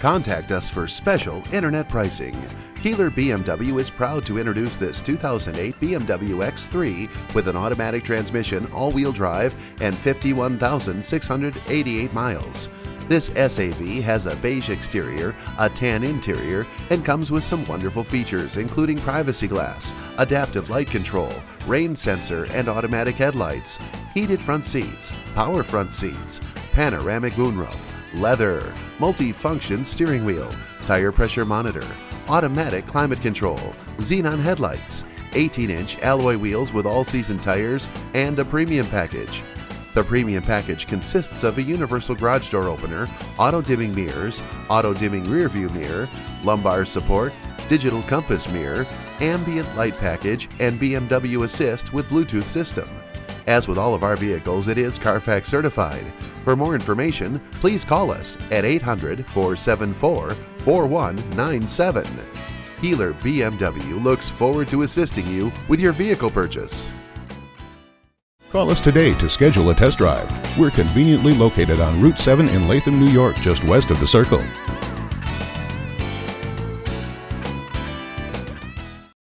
Contact us for special internet pricing. Keeler BMW is proud to introduce this 2008 BMW X3 with an automatic transmission, all-wheel drive, and 51,688 miles. This SAV has a beige exterior, a tan interior, and comes with some wonderful features including privacy glass, adaptive light control, rain sensor and automatic headlights, heated front seats, power front seats, panoramic moonroof, leather, multi-function steering wheel, tire pressure monitor, automatic climate control, xenon headlights, 18-inch alloy wheels with all-season tires, and a premium package. The premium package consists of a universal garage door opener, auto-dimming mirrors, auto-dimming rear view mirror, lumbar support, digital compass mirror, ambient light package, and BMW Assist with Bluetooth system. As with all of our vehicles, it is Carfax certified. For more information, please call us at 800 474 4197. Keeler BMW looks forward to assisting you with your vehicle purchase. Call us today to schedule a test drive. We're conveniently located on Route 7 in Latham, New York, just west of the Circle.